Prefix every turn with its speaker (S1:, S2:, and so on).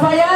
S1: Rafael.